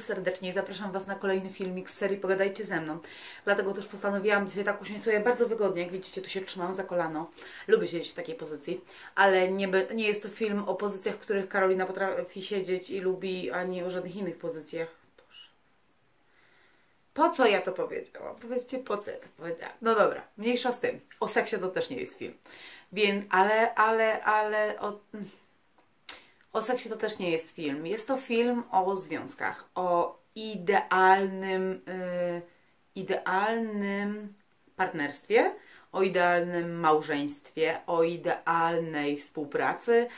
serdecznie i zapraszam Was na kolejny filmik z serii Pogadajcie ze mną. Dlatego też postanowiłam dzisiaj tak usiąść sobie bardzo wygodnie. Jak widzicie, tu się trzymam za kolano. Lubię siedzieć w takiej pozycji, ale nie, nie jest to film o pozycjach, w których Karolina potrafi siedzieć i lubi, a nie o żadnych innych pozycjach. Boże. Po co ja to powiedziałam? Powiedzcie, po co ja to powiedziałam? No dobra, mniejsza z tym. O seksie to też nie jest film. Więc, ale, ale, ale... O... O seksie to też nie jest film. Jest to film o związkach, o idealnym, yy, idealnym partnerstwie, o idealnym małżeństwie, o idealnej współpracy,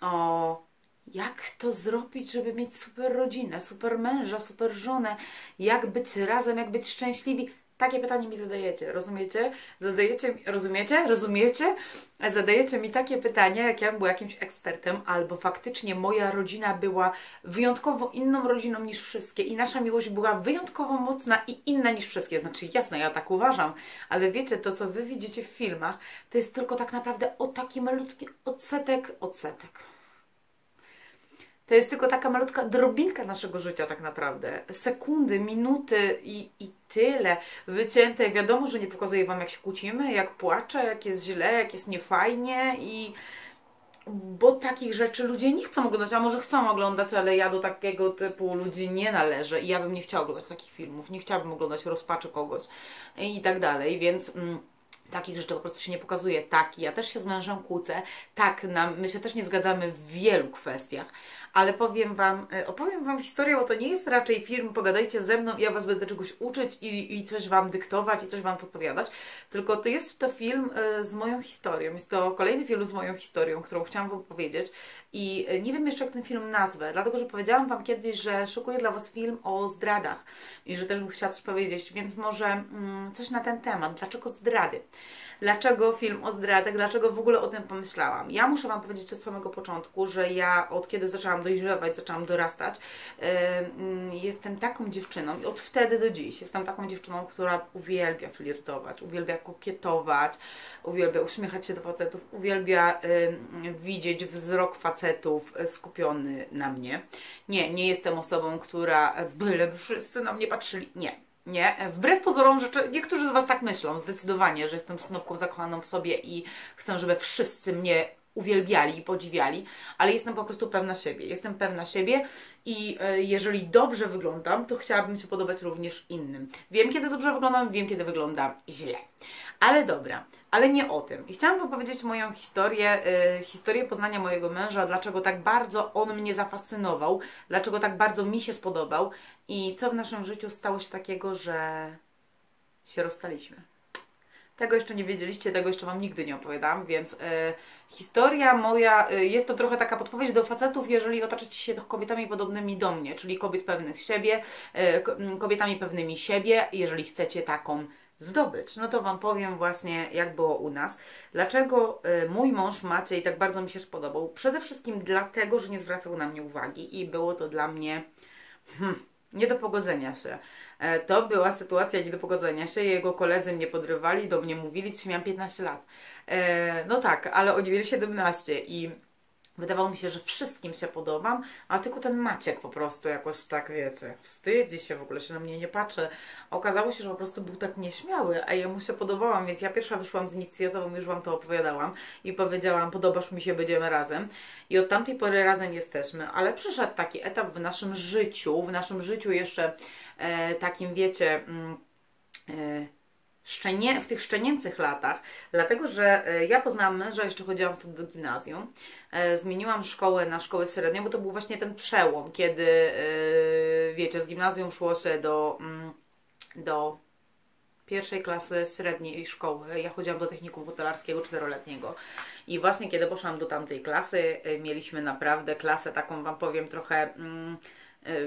o jak to zrobić, żeby mieć super rodzinę, super męża, super żonę, jak być razem, jak być szczęśliwi. Takie pytanie mi zadajecie, rozumiecie? Zadajecie mi, rozumiecie? Rozumiecie? Zadajecie mi takie pytania, jak ja bym jakimś ekspertem, albo faktycznie moja rodzina była wyjątkowo inną rodziną niż wszystkie i nasza miłość była wyjątkowo mocna i inna niż wszystkie. Znaczy, jasne, ja tak uważam, ale wiecie, to co wy widzicie w filmach, to jest tylko tak naprawdę o taki malutki odsetek, odsetek to jest tylko taka malutka drobinka naszego życia tak naprawdę. Sekundy, minuty i, i tyle wycięte. Wiadomo, że nie pokazuję Wam jak się kłócimy, jak płaczę, jak jest źle, jak jest niefajnie i bo takich rzeczy ludzie nie chcą oglądać, a może chcą oglądać, ale ja do takiego typu ludzi nie należę i ja bym nie chciała oglądać takich filmów, nie chciałabym oglądać rozpaczy kogoś i tak dalej, więc... Mm, takich rzeczy po prostu się nie pokazuje. Tak, ja też się z mężem kłócę, tak, nam, my się też nie zgadzamy w wielu kwestiach, ale powiem Wam, e, opowiem Wam historię, bo to nie jest raczej film, pogadajcie ze mną, ja Was będę czegoś uczyć i, i coś Wam dyktować i coś Wam podpowiadać, tylko to jest to film e, z moją historią, jest to kolejny film z moją historią, którą chciałam Wam powiedzieć i e, nie wiem jeszcze jak ten film nazwę, dlatego, że powiedziałam Wam kiedyś, że szukuję dla Was film o zdradach i że też bym chciała coś powiedzieć, więc może mm, coś na ten temat, dlaczego zdrady. Dlaczego film o zdradach, dlaczego w ogóle o tym pomyślałam? Ja muszę Wam powiedzieć od samego początku, że ja od kiedy zaczęłam dojrzewać, zaczęłam dorastać, jestem taką dziewczyną i od wtedy do dziś jestem taką dziewczyną, która uwielbia flirtować, uwielbia kokietować, uwielbia uśmiechać się do facetów, uwielbia widzieć wzrok facetów skupiony na mnie. Nie, nie jestem osobą, która byleby wszyscy na mnie patrzyli. Nie, nie, wbrew pozorom rzeczy, niektórzy z Was tak myślą, zdecydowanie, że jestem snopką zakochaną w sobie i chcę, żeby wszyscy mnie uwielbiali i podziwiali, ale jestem po prostu pewna siebie. Jestem pewna siebie i e, jeżeli dobrze wyglądam, to chciałabym się podobać również innym. Wiem, kiedy dobrze wyglądam, wiem, kiedy wyglądam źle. Ale dobra, ale nie o tym. I chciałam Wam powiedzieć moją historię, yy, historię poznania mojego męża, dlaczego tak bardzo on mnie zafascynował, dlaczego tak bardzo mi się spodobał i co w naszym życiu stało się takiego, że się rozstaliśmy. Tego jeszcze nie wiedzieliście, tego jeszcze Wam nigdy nie opowiadam, więc y, historia moja, y, jest to trochę taka podpowiedź do facetów, jeżeli otaczycie się kobietami podobnymi do mnie, czyli kobiet pewnych siebie, y, kobietami pewnymi siebie, jeżeli chcecie taką zdobyć. No to Wam powiem właśnie, jak było u nas. Dlaczego mój mąż Maciej tak bardzo mi się spodobał? Przede wszystkim dlatego, że nie zwracał na mnie uwagi i było to dla mnie hmm, nie do pogodzenia się. E, to była sytuacja nie do pogodzenia się. Jego koledzy mnie podrywali, do mnie mówili, że miałam 15 lat. E, no tak, ale oni mieli 17 i Wydawało mi się, że wszystkim się podobam, a tylko ten Maciek po prostu jakoś tak, wiecie, wstydzi się, w ogóle się na mnie nie patrzy. Okazało się, że po prostu był tak nieśmiały, a jemu się podobałam, więc ja pierwsza wyszłam z inicjatywą, już Wam to opowiadałam i powiedziałam, podobasz mi się, będziemy razem. I od tamtej pory razem jesteśmy, ale przyszedł taki etap w naszym życiu, w naszym życiu jeszcze e, takim, wiecie... Mm, e, szczenie, w tych szczenięcych latach, dlatego że e, ja poznałam męża, jeszcze chodziłam wtedy do gimnazjum. E, zmieniłam szkołę na szkołę średnią, bo to był właśnie ten przełom, kiedy e, wiecie, z gimnazjum szło się do, mm, do pierwszej klasy średniej szkoły. Ja chodziłam do technikum hotelarskiego czteroletniego. I właśnie kiedy poszłam do tamtej klasy, mieliśmy naprawdę klasę taką, Wam powiem, trochę... Mm,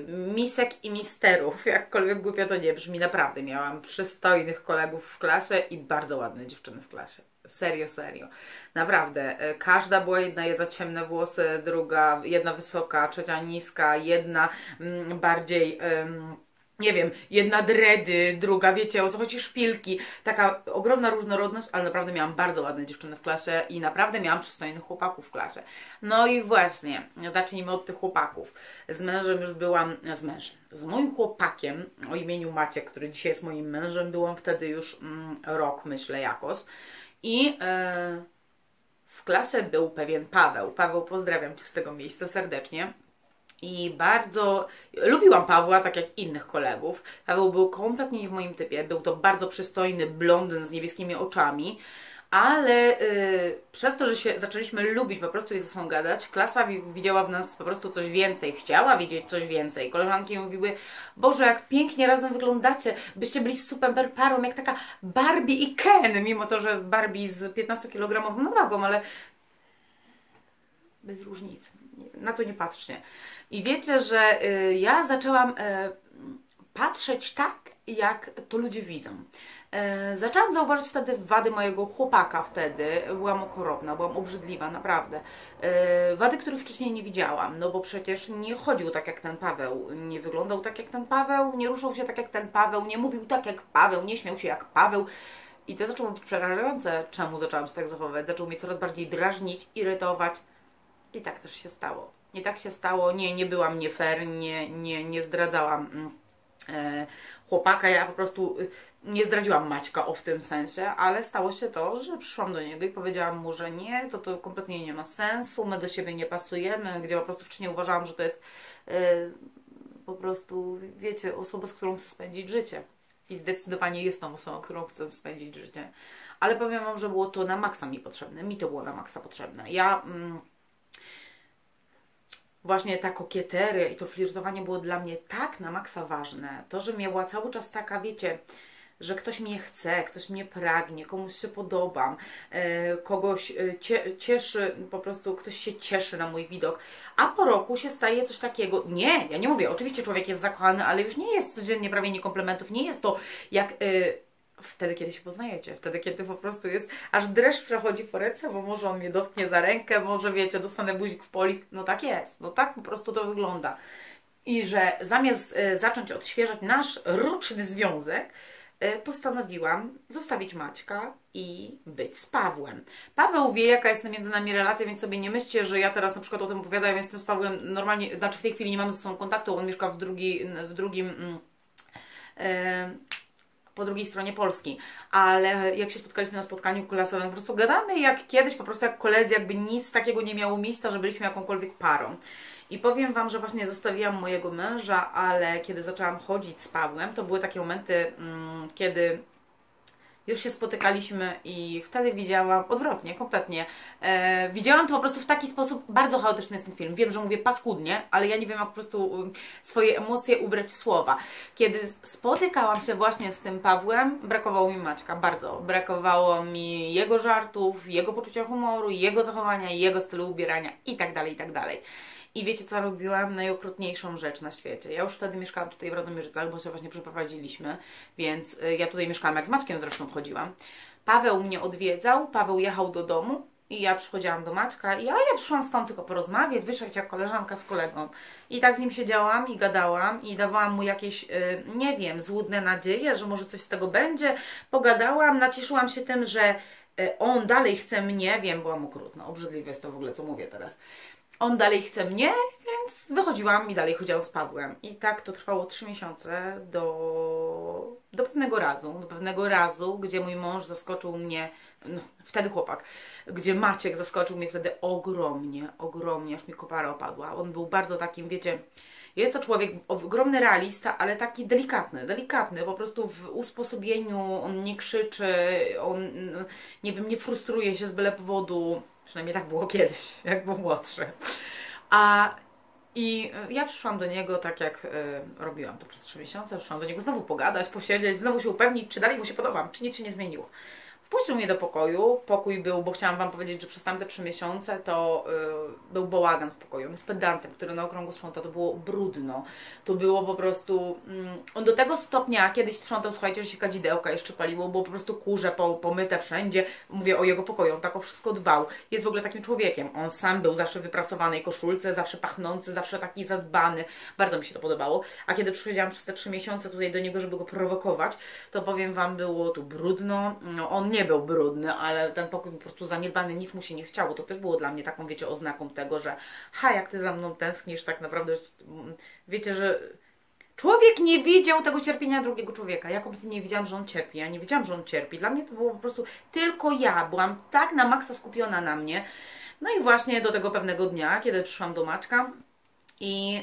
misek i misterów, jakkolwiek głupio to nie brzmi, naprawdę miałam przystojnych kolegów w klasie i bardzo ładne dziewczyny w klasie. Serio, serio. Naprawdę. Y, każda była jedna, jedna ciemne włosy, druga, jedna wysoka, trzecia niska, jedna mm, bardziej nie wiem, jedna dredy, druga, wiecie o co chodzi, szpilki. Taka ogromna różnorodność, ale naprawdę miałam bardzo ładne dziewczyny w klasie i naprawdę miałam przystojnych chłopaków w klasie. No i właśnie, zacznijmy od tych chłopaków. Z mężem już byłam, z mężem, z moim chłopakiem o imieniu Maciek, który dzisiaj jest moim mężem, byłam wtedy już mm, rok, myślę, jakoś. I... E, w klasie był pewien Paweł. Paweł, pozdrawiam Cię z tego miejsca serdecznie. I bardzo lubiłam Pawła, tak jak innych kolegów. Paweł był kompletnie nie w moim typie. Był to bardzo przystojny blondyn z niebieskimi oczami, ale yy, przez to, że się zaczęliśmy lubić po prostu i ze sobą gadać, klasa widziała w nas po prostu coś więcej, chciała widzieć coś więcej. Koleżanki mówiły, Boże, jak pięknie razem wyglądacie, byście byli super parą, jak taka Barbie i Ken, mimo to, że Barbie z 15 kg nadwagą, ale bez różnicy. Na to nie patrzcie. I wiecie, że y, ja zaczęłam y, patrzeć tak, jak to ludzie widzą. Y, zaczęłam zauważyć wtedy wady mojego chłopaka wtedy. Byłam okropna, byłam obrzydliwa, naprawdę. Wady, których wcześniej nie widziałam, no bo przecież nie chodził tak jak ten Paweł, nie wyglądał tak jak ten Paweł, nie ruszał się tak jak ten Paweł, nie mówił tak jak Paweł, nie śmiał się jak Paweł. I to zaczęło być przerażające, czemu zaczęłam się tak zachowywać. Zaczął mnie coraz bardziej drażnić, irytować. I tak też się stało. I tak się stało. Nie, nie byłam nie fair, nie, nie, nie zdradzałam mm, e, chłopaka. Ja po prostu y, nie zdradziłam Maćka o w tym sensie, ale stało się to, że przyszłam do niego i powiedziałam mu, że nie, to to kompletnie nie ma sensu, my do siebie nie pasujemy, gdzie po prostu wcześniej uważałam, że to jest e, po prostu, wiecie, osoba, z którą chcę spędzić życie. I zdecydowanie jest tą osobą, którą chcę spędzić życie. Ale powiem Wam, że było to na maksa mi potrzebne. Mi to było na maksa potrzebne. Ja... Mm, właśnie ta kokieteria i to flirtowanie było dla mnie tak na maksa ważne. To, że miała cały czas taka, wiecie, że ktoś mnie chce, ktoś mnie pragnie, komuś się podobam, e, kogoś e, cie, cieszy, po prostu ktoś się cieszy na mój widok, a po roku się staje coś takiego. Nie, ja nie mówię, oczywiście człowiek jest zakochany, ale już nie jest codziennie prawie nie komplementów, nie jest to jak. E, wtedy, kiedy się poznajecie, wtedy, kiedy po prostu jest, aż dreszcz przechodzi po ręce, bo może on mnie dotknie za rękę, może wiecie, dostanę buzik w polik, no tak jest, no tak po prostu to wygląda. I że zamiast y, zacząć odświeżać nasz roczny związek, y, postanowiłam zostawić Maćka i być z Pawłem. Paweł wie, jaka jest między nami relacja, więc sobie nie myślcie, że ja teraz na przykład o tym opowiadam, jestem z Pawłem normalnie, znaczy w tej chwili nie mamy ze sobą kontaktu, on mieszka w, drugi, w drugim... Yy, po drugiej stronie Polski, ale jak się spotkaliśmy na spotkaniu klasowym, po prostu gadamy jak kiedyś, po prostu jak koledzy, jakby nic takiego nie miało miejsca, że byliśmy jakąkolwiek parą. I powiem Wam, że właśnie zostawiłam mojego męża, ale kiedy zaczęłam chodzić z Pawłem, to były takie momenty, mm, kiedy już się spotykaliśmy i wtedy widziałam, odwrotnie, kompletnie, e, widziałam to po prostu w taki sposób, bardzo chaotyczny jest ten film. Wiem, że mówię paskudnie, ale ja nie wiem jak po prostu um, swoje emocje ubrać w słowa. Kiedy spotykałam się właśnie z tym Pawłem, brakowało mi Maćka, bardzo. Brakowało mi jego żartów, jego poczucia humoru, jego zachowania, jego stylu ubierania i tak dalej, i wiecie co robiłam? Najokrutniejszą rzecz na świecie. Ja już wtedy mieszkałam tutaj w Radomierzycach, bo się właśnie przeprowadziliśmy, więc y, ja tutaj mieszkałam, jak z Maćkiem zresztą wchodziłam. Paweł mnie odwiedzał, Paweł jechał do domu i ja przychodziłam do Maćka i ja, ja przyszłam stąd tylko porozmawiać, wyszedć jak koleżanka z kolegą. I tak z nim siedziałam i gadałam i dawałam mu jakieś, yy, nie wiem, złudne nadzieje, że może coś z tego będzie. Pogadałam, nacieszyłam się tym, że y, on dalej chce mnie, wiem, byłam okrutna, obrzydliwe jest to w ogóle, co mówię teraz on dalej chce mnie, więc wychodziłam i dalej chodziłam z Pawłem. I tak to trwało trzy miesiące do, do pewnego razu, do pewnego razu, gdzie mój mąż zaskoczył mnie, no, wtedy chłopak, gdzie Maciek zaskoczył mnie wtedy ogromnie, ogromnie, aż mi kopara opadła. On był bardzo takim, wiecie, jest to człowiek ogromny realista, ale taki delikatny, delikatny, po prostu w usposobieniu, on nie krzyczy, on, nie wiem, nie frustruje się z byle powodu, Przynajmniej tak było kiedyś, jak był młodszy. A i ja przyszłam do niego tak jak y, robiłam to przez trzy miesiące, przyszłam do niego znowu pogadać, posiedzieć, znowu się upewnić, czy dalej mu się podobam, czy nic się nie zmieniło. Wpuścił mnie do pokoju. Pokój był, bo chciałam Wam powiedzieć, że przez tamte trzy miesiące to y, był bałagan w pokoju. On jest pedantem, który na okrągło sprząta. To było brudno. To było po prostu... Mm, on do tego stopnia kiedyś sprzątał, słuchajcie, że się kadzidełka jeszcze paliło, było po prostu kurze po, pomyte wszędzie. Mówię o jego pokoju. On tak o wszystko dbał. Jest w ogóle takim człowiekiem. On sam był zawsze w wyprasowanej koszulce, zawsze pachnący, zawsze taki zadbany. Bardzo mi się to podobało. A kiedy przychodziłam przez te trzy miesiące tutaj do niego, żeby go prowokować, to powiem Wam, było tu brudno. No, on nie był brudny, ale ten pokój po prostu zaniedbany, nic mu się nie chciało. To też było dla mnie taką, wiecie, oznaką tego, że ha, jak Ty za mną tęsknisz, tak naprawdę, wiecie, że Człowiek nie widział tego cierpienia drugiego człowieka. Ja kompletnie nie wiedziałam, że on cierpi. Ja nie wiedziałam, że on cierpi. Dla mnie to było po prostu tylko ja. Byłam tak na maksa skupiona na mnie. No i właśnie do tego pewnego dnia, kiedy przyszłam do Maczka i yy,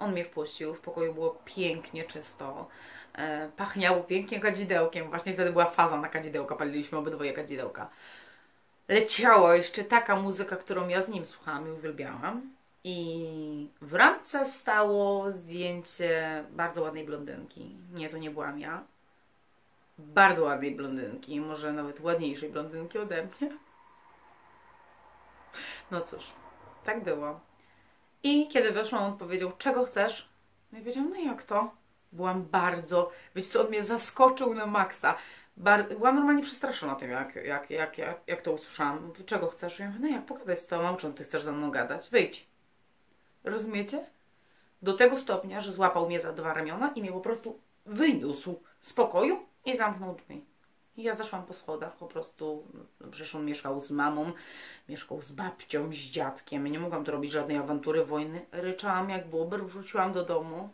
on mnie wpuścił. W pokoju było pięknie czysto. E, pachniało pięknie kadzidełkiem. Właśnie wtedy była faza na kadzidełka, paliliśmy obydwoje kadzidełka. Leciała jeszcze taka muzyka, którą ja z nim słuchałam i uwielbiałam. I w ramce stało zdjęcie bardzo ładnej blondynki. Nie, to nie byłam ja. Bardzo ładnej blondynki, może nawet ładniejszej blondynki ode mnie. No cóż, tak było. I kiedy weszłam, on powiedział, czego chcesz? No i powiedziałam, no jak to? Byłam bardzo, wiecie co, on mnie zaskoczył na maksa. Bar byłam normalnie przestraszona tym, jak, jak, jak, jak, jak to usłyszałam. Czego chcesz? Ja mówię, no jak, pogadać z tobą, czym ty chcesz ze mną gadać? Wyjdź. Rozumiecie? Do tego stopnia, że złapał mnie za dwa ramiona i mnie po prostu wyniósł z pokoju i zamknął drzwi. I ja zeszłam po schodach, po prostu, no, przecież on mieszkał z mamą, mieszkał z babcią, z dziadkiem. Nie mogłam tu robić żadnej awantury wojny. Ryczałam jak bubr, wróciłam do domu.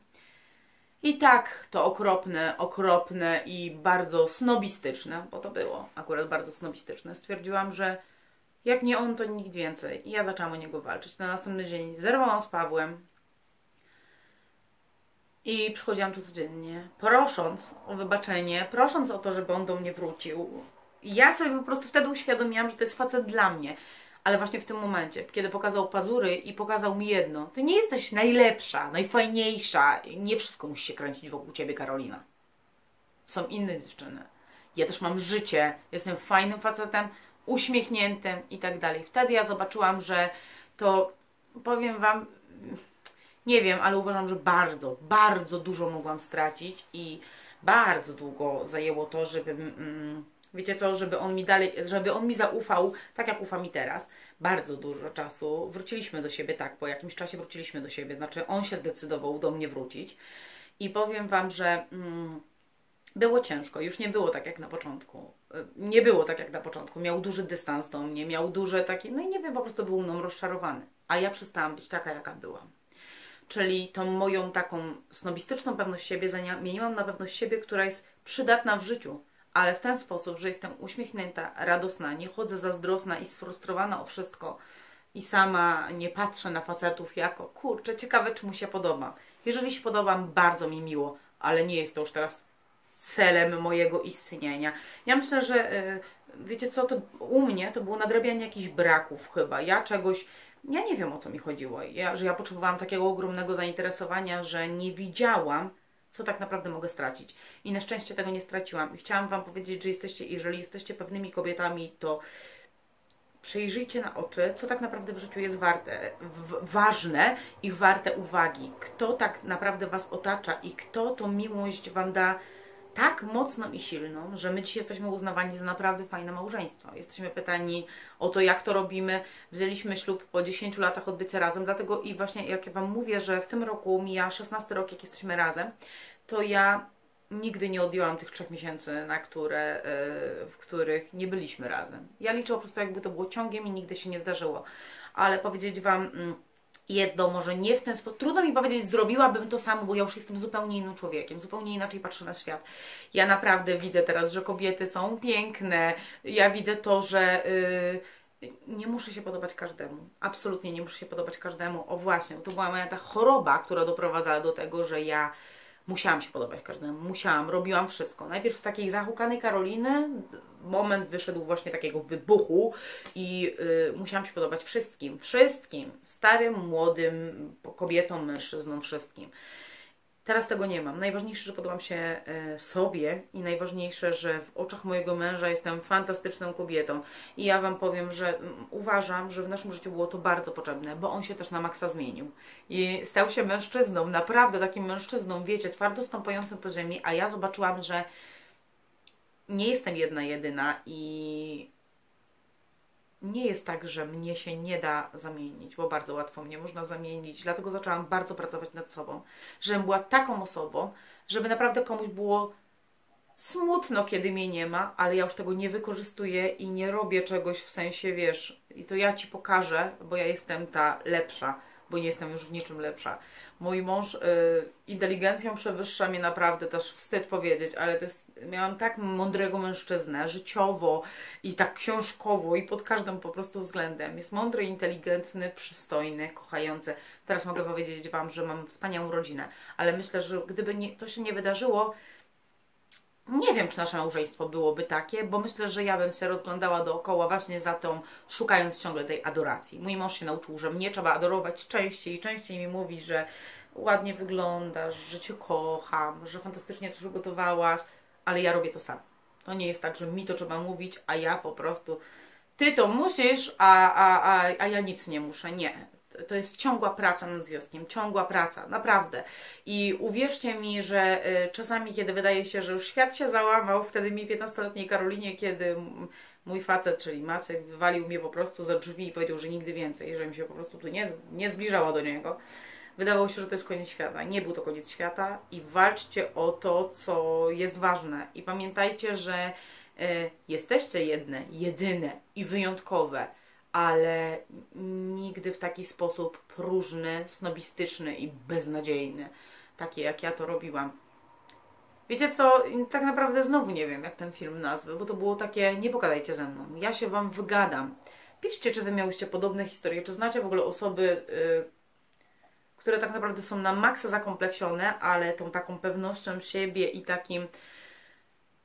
I tak to okropne, okropne i bardzo snobistyczne, bo to było akurat bardzo snobistyczne, stwierdziłam, że jak nie on, to nikt więcej. I ja zaczęłam o niego walczyć. Na następny dzień zerwałam z Pawłem i przychodziłam tu codziennie, prosząc o wybaczenie, prosząc o to, żeby on do mnie wrócił. I ja sobie po prostu wtedy uświadomiłam, że to jest facet dla mnie. Ale właśnie w tym momencie, kiedy pokazał pazury i pokazał mi jedno, ty nie jesteś najlepsza, najfajniejsza, nie wszystko musi się kręcić wokół ciebie, Karolina. Są inne dziewczyny. Ja też mam życie, jestem fajnym facetem, uśmiechniętym i tak dalej. Wtedy ja zobaczyłam, że to, powiem Wam, nie wiem, ale uważam, że bardzo, bardzo dużo mogłam stracić i bardzo długo zajęło to, żeby. Mm, Wiecie co, żeby on mi dalej, żeby on mi zaufał, tak jak ufa mi teraz, bardzo dużo czasu. Wróciliśmy do siebie, tak, po jakimś czasie wróciliśmy do siebie, znaczy on się zdecydował do mnie wrócić. I powiem Wam, że mm, było ciężko, już nie było tak jak na początku. Nie było tak jak na początku. Miał duży dystans do mnie, miał duże takie, no i nie wiem, po prostu był mną rozczarowany. A ja przestałam być taka, jaka byłam. Czyli tą moją taką snobistyczną pewność siebie zamieniłam na pewność siebie, która jest przydatna w życiu ale w ten sposób, że jestem uśmiechnięta, radosna, nie chodzę zazdrosna i sfrustrowana o wszystko i sama nie patrzę na facetów jako kurczę, ciekawe czy mu się podoba. Jeżeli się podobam, bardzo mi miło, ale nie jest to już teraz celem mojego istnienia. Ja myślę, że yy, wiecie co, to u mnie to było nadrabianie jakichś braków chyba. Ja czegoś, ja nie wiem o co mi chodziło. Ja, że ja potrzebowałam takiego ogromnego zainteresowania, że nie widziałam, co tak naprawdę mogę stracić. I na szczęście tego nie straciłam. I chciałam Wam powiedzieć, że jesteście, jeżeli jesteście pewnymi kobietami, to przejrzyjcie na oczy, co tak naprawdę w życiu jest warte, w, ważne i warte uwagi. Kto tak naprawdę Was otacza i kto tą miłość Wam da tak mocną i silną, że my dzisiaj jesteśmy uznawani za naprawdę fajne małżeństwo. Jesteśmy pytani o to, jak to robimy. Wzięliśmy ślub po 10 latach od bycia razem, dlatego i właśnie jak ja Wam mówię, że w tym roku mija 16 rok, jak jesteśmy razem, to ja nigdy nie odjęłam tych trzech miesięcy, na które, e, w których nie byliśmy razem. Ja liczę po prostu, jakby to było ciągiem i nigdy się nie zdarzyło. Ale powiedzieć Wam mm, jedno, może nie w ten sposób. Trudno mi powiedzieć, zrobiłabym to samo, bo ja już jestem zupełnie innym człowiekiem, zupełnie inaczej patrzę na świat. Ja naprawdę widzę teraz, że kobiety są piękne. Ja widzę to, że. Yy, nie muszę się podobać każdemu. Absolutnie nie muszę się podobać każdemu. O właśnie, to była moja ta choroba, która doprowadzała do tego, że ja musiałam się podobać każdemu, musiałam, robiłam wszystko. Najpierw z takiej zahukanej Karoliny moment wyszedł właśnie takiego wybuchu i y, musiałam się podobać wszystkim, wszystkim, starym, młodym, kobietom, mężczyznom, wszystkim. Teraz tego nie mam. Najważniejsze, że podobam się e, sobie i najważniejsze, że w oczach mojego męża jestem fantastyczną kobietą. I ja Wam powiem, że mm, uważam, że w naszym życiu było to bardzo potrzebne, bo on się też na maksa zmienił. I stał się mężczyzną, naprawdę takim mężczyzną, wiecie, twardo stąpającym po ziemi, a ja zobaczyłam, że nie jestem jedna jedyna i nie jest tak, że mnie się nie da zamienić, bo bardzo łatwo mnie można zamienić. Dlatego zaczęłam bardzo pracować nad sobą, żebym była taką osobą, żeby naprawdę komuś było smutno, kiedy mnie nie ma, ale ja już tego nie wykorzystuję i nie robię czegoś w sensie, wiesz, i to ja ci pokażę, bo ja jestem ta lepsza, bo nie jestem już w niczym lepsza. Mój mąż y, inteligencją przewyższa mnie naprawdę, też wstyd powiedzieć, ale to jest, miałam tak mądrego mężczyznę, życiowo i tak książkowo i pod każdym po prostu względem. Jest mądry, inteligentny, przystojny, kochający. Teraz mogę powiedzieć Wam, że mam wspaniałą rodzinę, ale myślę, że gdyby nie, to się nie wydarzyło, nie wiem, czy nasze małżeństwo byłoby takie, bo myślę, że ja bym się rozglądała dookoła właśnie za tą, szukając ciągle tej adoracji. Mój mąż się nauczył, że mnie trzeba adorować częściej i częściej mi mówi, że ładnie wyglądasz, że Cię kocham, że fantastycznie coś ugotowałaś, ale ja robię to sam. To nie jest tak, że mi to trzeba mówić, a ja po prostu Ty to musisz, a, a, a, a ja nic nie muszę. Nie to jest ciągła praca nad związkiem, ciągła praca, naprawdę. I uwierzcie mi, że y, czasami, kiedy wydaje się, że już świat się załamał, wtedy mi 15-letniej Karolinie, kiedy mój facet, czyli Maciek, wywalił mnie po prostu za drzwi i powiedział, że nigdy więcej, że mi się po prostu tu nie, nie zbliżała do niego. Wydawało się, że to jest koniec świata. Nie był to koniec świata i walczcie o to, co jest ważne. I pamiętajcie, że y, jesteście jedne, jedyne i wyjątkowe ale nigdy w taki sposób próżny, snobistyczny i beznadziejny, takie jak ja to robiłam. Wiecie co, tak naprawdę znowu nie wiem, jak ten film nazwy, bo to było takie, nie pogadajcie ze mną, ja się Wam wygadam. Piszcie, czy Wy miałyście podobne historie, czy znacie w ogóle osoby, yy, które tak naprawdę są na maksa zakompleksione, ale tą taką pewnością siebie i takim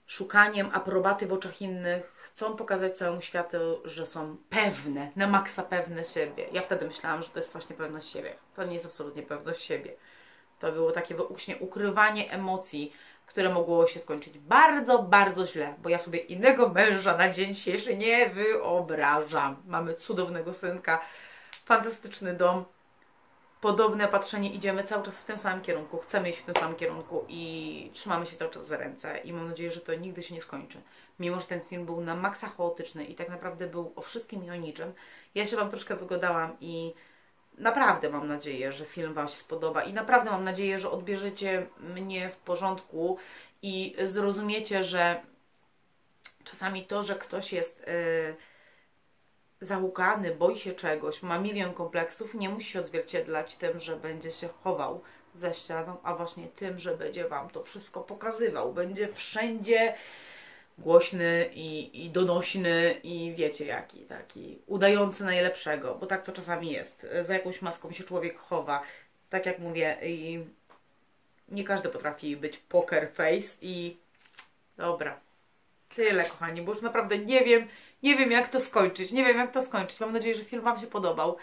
szukaniem aprobaty w oczach innych chcą pokazać całemu światu, że są pewne, na maksa pewne siebie. Ja wtedy myślałam, że to jest właśnie pewność siebie. To nie jest absolutnie pewność siebie. To było takie właśnie ukrywanie emocji, które mogło się skończyć bardzo, bardzo źle, bo ja sobie innego męża na dzień dzisiejszy nie wyobrażam. Mamy cudownego synka, fantastyczny dom, podobne patrzenie, idziemy cały czas w tym samym kierunku, chcemy iść w tym samym kierunku i trzymamy się cały czas za ręce i mam nadzieję, że to nigdy się nie skończy. Mimo, że ten film był na maksa chaotyczny i tak naprawdę był o wszystkim i o niczym, ja się Wam troszkę wygodałam i naprawdę mam nadzieję, że film Wam się spodoba i naprawdę mam nadzieję, że odbierzecie mnie w porządku i zrozumiecie, że czasami to, że ktoś jest... Yy, załukany, boi się czegoś, ma milion kompleksów, nie musi się odzwierciedlać tym, że będzie się chował za ścianą, a właśnie tym, że będzie Wam to wszystko pokazywał. Będzie wszędzie głośny i, i donośny i wiecie jaki, taki udający najlepszego, bo tak to czasami jest. Za jakąś maską się człowiek chowa. Tak jak mówię, nie każdy potrafi być poker face i dobra. Tyle, kochani, bo już naprawdę nie wiem, nie wiem jak to skończyć, nie wiem jak to skończyć. Mam nadzieję, że film Wam się podobał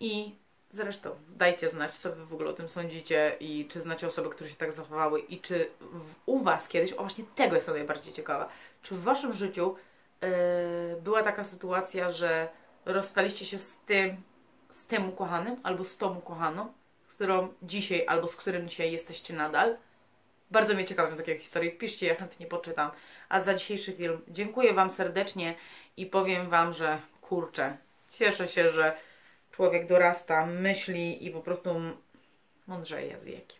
i zresztą dajcie znać, co Wy w ogóle o tym sądzicie i czy znacie osoby, które się tak zachowały i czy w, u Was kiedyś, o właśnie tego jestem najbardziej ciekawa, czy w Waszym życiu yy, była taka sytuacja, że rozstaliście się z tym, z tym ukochanym albo z tą ukochaną, którą dzisiaj albo z którym dzisiaj jesteście nadal? Bardzo mnie ciekawią takie historie. Piszcie, ja chętnie poczytam. A za dzisiejszy film dziękuję Wam serdecznie i powiem Wam, że kurczę, cieszę się, że człowiek dorasta, myśli i po prostu mądrzeje z wiekiem.